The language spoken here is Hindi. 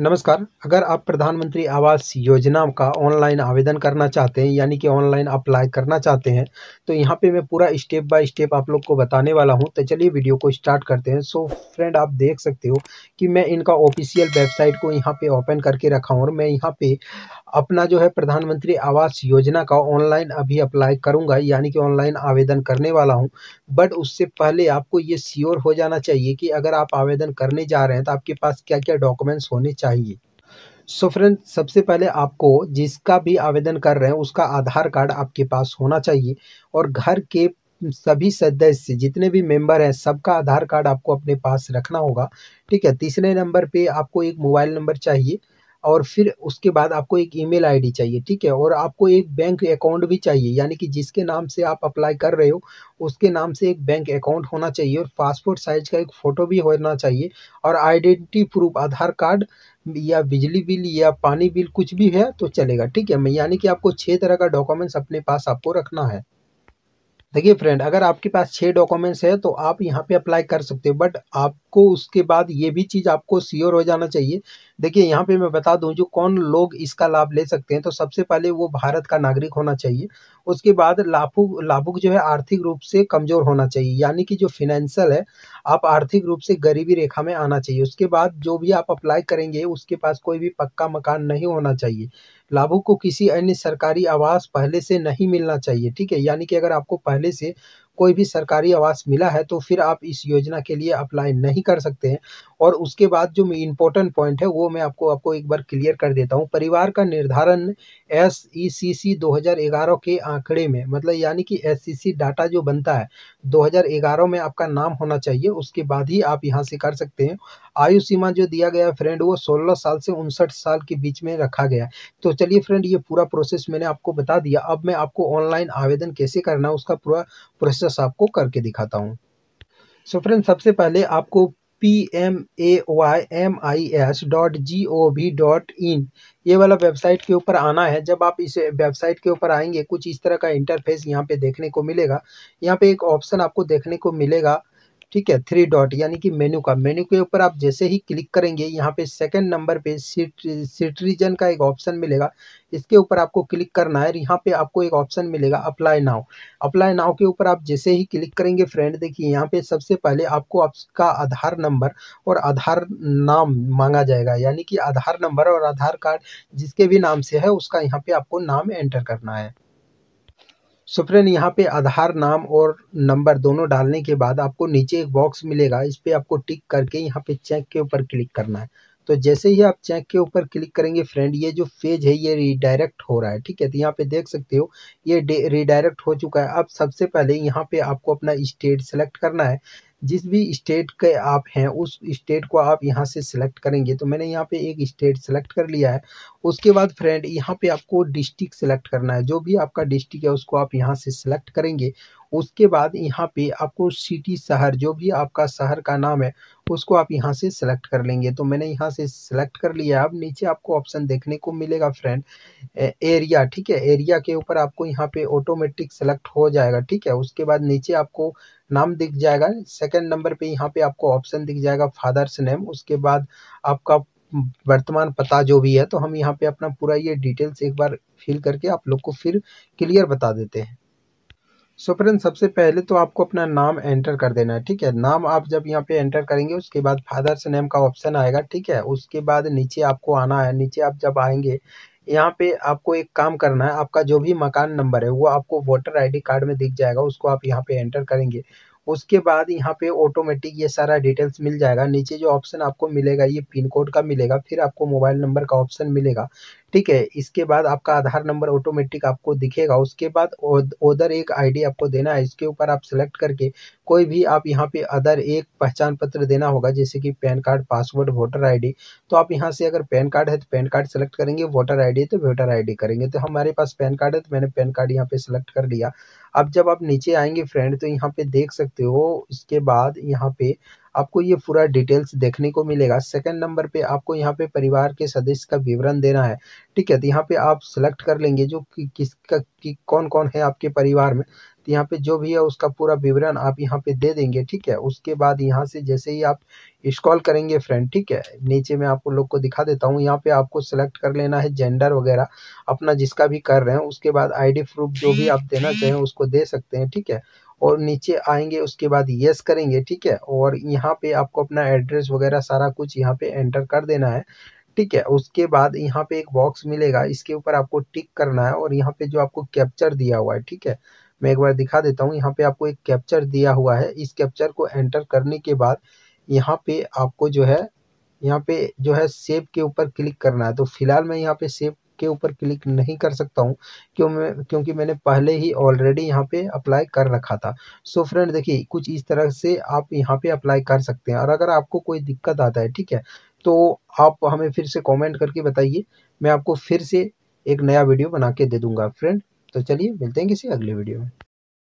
नमस्कार। अगर आप प्रधानमंत्री आवास योजना का ऑनलाइन आवेदन करना चाहते हैं, यानी कि ऑनलाइन अप्लाई करना चाहते हैं तो यहाँ पे मैं पूरा स्टेप बाय स्टेप आप लोग को बताने वाला हूँ। तो चलिए वीडियो को स्टार्ट करते हैं। सो फ्रेंड, आप देख सकते हो कि मैं इनका ऑफिशियल वेबसाइट को यहाँ पे ओपन करके रखा हूँ और मैं यहाँ पे अपना जो है प्रधानमंत्री आवास योजना का ऑनलाइन अभी अप्लाई करूँगा, यानी कि ऑनलाइन आवेदन करने वाला हूँ। बट उससे पहले आपको ये श्योर हो जाना चाहिए कि अगर आप आवेदन करने जा रहे हैं तो आपके पास क्या क्या डॉक्यूमेंट्स होने चाहिए। सो so फ्रेंड सबसे पहले आपको जिसका भी आवेदन कर रहे हैं, उसका आधार कार्ड आपके पास होना चाहिए और घर के सभी सदस्य, जितने भी मेंबर हैं, सबका आधार कार्ड आपको अपने पास रखना होगा। ठीक है, तीसरे नंबर पे आपको एक मोबाइल नंबर चाहिए। और फिर उसके बाद आपको एक ईमेल आईडी चाहिए, ठीक है? और आपको एक बैंक अकाउंट भी चाहिए, यानी कि जिसके नाम से आप अप्लाई कर रहे हो, उसके नाम से एक बैंक अकाउंट होना चाहिए और पासपोर्ट साइज़ का एक फ़ोटो भी होना चाहिए और आइडेंटिटी प्रूफ, आधार कार्ड या बिजली बिल या पानी बिल कुछ भी है तो चलेगा, ठीक है? यानी कि आपको छः तरह का डॉक्यूमेंट्स अपने पास आपको रखना है। देखिए फ्रेंड, अगर आपके पास छः डॉक्यूमेंट्स है तो आप यहाँ पे अप्लाई कर सकते हो, बट आपको उसके बाद ये भी चीज़ आपको श्योर हो जाना चाहिए। देखिए, यहाँ पे मैं बता दूँ, जो कौन लोग इसका लाभ ले सकते हैं तो सबसे पहले वो भारत का नागरिक होना चाहिए। उसके बाद लाभुक लाभुक जो है, आर्थिक रूप से कमज़ोर होना चाहिए। यानी कि जो फिनेंशियल है, आप आर्थिक रूप से गरीबी रेखा में आना चाहिए। उसके बाद जो भी आप अप्लाई करेंगे, उसके पास कोई भी पक्का मकान नहीं होना चाहिए। लाभुक को किसी अन्य सरकारी आवास पहले से नहीं मिलना चाहिए, ठीक है? यानी कि अगर आपको पहले से कोई भी सरकारी आवास मिला है तो फिर आप इस योजना के लिए अप्लाई नहीं कर सकते हैं। और उसके बाद जो इम्पोर्टेंट पॉइंट है, वो मैं आपको आपको एक बार क्लियर कर देता हूँ। परिवार का निर्धारण एस ई सी सी दो हज़ार ग्यारह के आंकड़े में मतलब यानी कि एस सी सी डाटा जो बनता है 2011 में आपका नाम होना चाहिए, उसके बाद ही आप यहाँ से कर सकते हैं। आयु सीमा जो दिया गया है फ्रेंड वो 16 साल से उनसठ साल के बीच में रखा गया तो चलिए फ्रेंड ये पूरा प्रोसेस मैंने आपको बता दिया। अब मैं आपको ऑनलाइन आवेदन कैसे करना उसका पूरा प्रोसेस आपको करके दिखाता हूँ। सो फ्रेंड सबसे पहले आपको P M A Y M I S dot G O V dot in ये वाला वेबसाइट के ऊपर आना है। जब आप इस वेबसाइट के ऊपर आएँगे, कुछ इस तरह का इंटरफेस यहाँ पे देखने को मिलेगा। यहाँ पे एक ऑप्शन आपको देखने को मिलेगा। ठीक है थ्री डॉट यानी कि मेन्यू का। मेन्यू के ऊपर आप जैसे ही क्लिक करेंगे, यहाँ पे सेकंड नंबर पे सिटीजन का एक ऑप्शन मिलेगा। इसके ऊपर आपको क्लिक करना है यहाँ पे आपको एक ऑप्शन मिलेगा अप्लाई नाउ अप्लाई नाउ के ऊपर आप जैसे ही क्लिक करेंगे फ्रेंड देखिए यहाँ पे सबसे पहले आपको आपका आधार नंबर और आधार नाम मांगा जाएगा। यानी कि आधार नंबर और आधार कार्ड जिसके भी नाम से है, उसका यहाँ पे आपको नाम एंटर करना है। सो फ्रेंड यहाँ पे आधार, नाम और नंबर दोनों डालने के बाद आपको नीचे एक बॉक्स मिलेगा। इस पर आपको टिक करके यहाँ पे चेक के ऊपर क्लिक करना है। तो जैसे ही आप चेक के ऊपर क्लिक करेंगे फ्रेंड ये जो पेज है, ये रिडायरेक्ट हो रहा है, ठीक है? तो यहाँ पे देख सकते हो, ये रिडायरेक्ट हो चुका है। अब सबसे पहले यहाँ पे आपको अपना स्टेट सेलेक्ट करना है। जिस भी स्टेट के आप हैं, उस स्टेट को आप यहाँ से सिलेक्ट करेंगे। तो मैंने यहाँ पे एक स्टेट सेलेक्ट कर लिया है। उसके बाद फ्रेंड यहाँ पे आपको डिस्ट्रिक्ट सेलेक्ट करना है। जो भी आपका डिस्ट्रिक्ट है, उसको आप यहाँ से सिलेक्ट करेंगे। उसके बाद यहाँ पे आपको सिटी शहर, जो भी आपका शहर का नाम है, उसको आप यहाँ से सिलेक्ट कर लेंगे। तो मैंने यहाँ से सिलेक्ट कर लिया अब नीचे आपको ऑप्शन देखने को मिलेगा फ्रेंड एरिया ठीक है? एरिया के ऊपर आपको यहाँ पे ऑटोमेटिक सेलेक्ट हो जाएगा, ठीक है? उसके बाद नीचे आपको नाम दिख जाएगा। सेकंड नंबर पे यहाँ पे आपको ऑप्शन दिख जाएगा फादर्स नेम उसके बाद आपका वर्तमान पता जो भी है तो हम यहाँ पे अपना पूरा ये डिटेल्स एक बार फिल करके आप लोग को फिर क्लियर बता देते हैं। सो फ्रेंड सबसे पहले तो आपको अपना नाम एंटर कर देना है, ठीक है? नाम आप जब यहाँ पे एंटर करेंगे, उसके बाद फादर्स नेम का ऑप्शन आएगा, ठीक है? उसके बाद नीचे आपको आना है, नीचे आप जब आएँगे, यहाँ पे आपको एक काम करना है, आपका जो भी मकान नंबर है, वो आपको वोटर आईडी कार्ड में दिख जाएगा, उसको आप यहाँ पे एंटर करेंगे। उसके बाद यहाँ पे ऑटोमेटिक ये सारा डिटेल्स मिल जाएगा, नीचे जो ऑप्शन आपको मिलेगा, ये पिन कोड का मिलेगा, फिर आपको मोबाइल नंबर का ऑप्शन मिलेगा। ठीक है, इसके बाद आपका आधार नंबर ऑटोमेटिक आपको दिखेगा। उसके बाद उधर एक आईडी आपको देना है। इसके ऊपर आप सेलेक्ट करके कोई भी आप यहाँ पे अदर एक पहचान पत्र देना होगा, जैसे कि PAN card password voter ID तो आप यहाँ से अगर पैन कार्ड है तो पैन कार्ड सेलेक्ट करेंगे। वोटर आईडी तो वोटर आईडी करेंगे। तो हमारे पास पैन कार्ड है तो मैंने पैन कार्ड यहाँ पे सेलेक्ट कर लिया। अब जब आप नीचे आएँगे फ्रेंड तो यहाँ पे देख सकते हो, इसके बाद यहाँ पे आपको ये पूरा डिटेल्स देखने को मिलेगा। सेकंड नंबर पे आपको यहाँ पे परिवार के सदस्य का विवरण देना है। ठीक है तो यहाँ पे आप सेलेक्ट कर लेंगे जो कि किसका कि कौन कौन है आपके परिवार में। तो यहाँ पे जो भी है उसका पूरा विवरण आप यहाँ पे दे देंगे। ठीक है उसके बाद यहाँ से जैसे ही आप स्क्रॉल करेंगे फ्रेंड ठीक है नीचे में आपको लोग को दिखा देता हूँ। यहाँ पे आपको सेलेक्ट कर लेना है जेंडर वगैरह अपना जिसका भी कर रहे हैं उसके बाद आईडी प्रूफ जो भी आप देना चाहें उसको दे सकते हैं। ठीक है और नीचे आएँगे, उसके बाद यस करेंगे, ठीक है? और यहाँ पे आपको अपना एड्रेस वगैरह सारा कुछ यहाँ पे एंटर कर देना है, ठीक है? उसके बाद यहाँ पे एक बॉक्स मिलेगा, इसके ऊपर आपको टिक करना है और यहाँ पे जो आपको कैप्चर दिया हुआ है, ठीक है? मैं एक बार दिखा देता हूँ, यहाँ पे आपको एक कैप्चर दिया हुआ है, इस कैप्चर को एंटर करने के बाद यहाँ पे आपको जो है, यहाँ पे जो है सेव के ऊपर क्लिक करना है। तो फ़िलहाल मैं यहाँ पे सेव के ऊपर क्लिक नहीं कर सकता हूँ, क्यों मैं, क्योंकि मैंने पहले ही ऑलरेडी यहाँ पे अप्लाई कर रखा था। सो फ्रेंड देखिए, कुछ इस तरह से आप यहाँ पे अप्लाई कर सकते हैं। और अगर आपको कोई दिक्कत आता है, ठीक है तो आप हमें फिर से कॉमेंट करके बताइए। मैं आपको फिर से एक नया वीडियो बना के दे दूँगा फ्रेंड तो चलिए, मिलते हैं किसी अगले वीडियो में।